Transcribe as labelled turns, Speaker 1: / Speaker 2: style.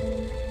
Speaker 1: Música